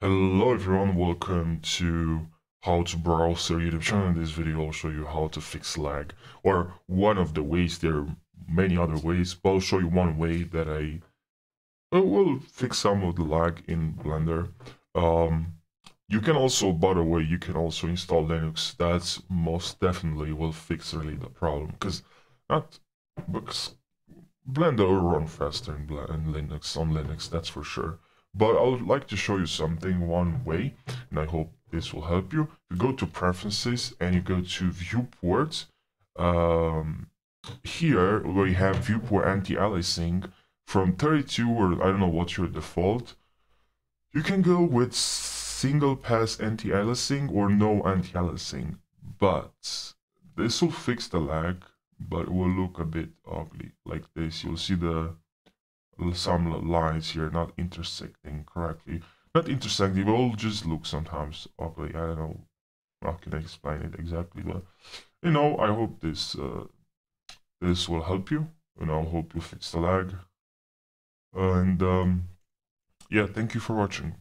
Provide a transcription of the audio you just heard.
Hello everyone, welcome to how to Browser YouTube channel. In this video I'll show you how to fix lag or one of the ways, there are many other ways, but I'll show you one way that I uh, will fix some of the lag in Blender. Um, you can also, by the way, you can also install Linux. That's most definitely will fix really the problem because not because Blender will run faster in, in Linux on Linux, that's for sure. But I would like to show you something one way, and I hope this will help you. You go to Preferences and you go to Viewports. Um, here, you have Viewport Anti-Aliasing, from 32 or I don't know what's your default, you can go with single pass anti-aliasing or no anti-aliasing. But this will fix the lag, but it will look a bit ugly like this. You'll see the some lines here not intersecting correctly. Not intersecting, but will just look sometimes ugly. I don't know how can I explain it exactly, but you know, I hope this uh, this will help you. You know, hope you fix the lag. And um, yeah, thank you for watching.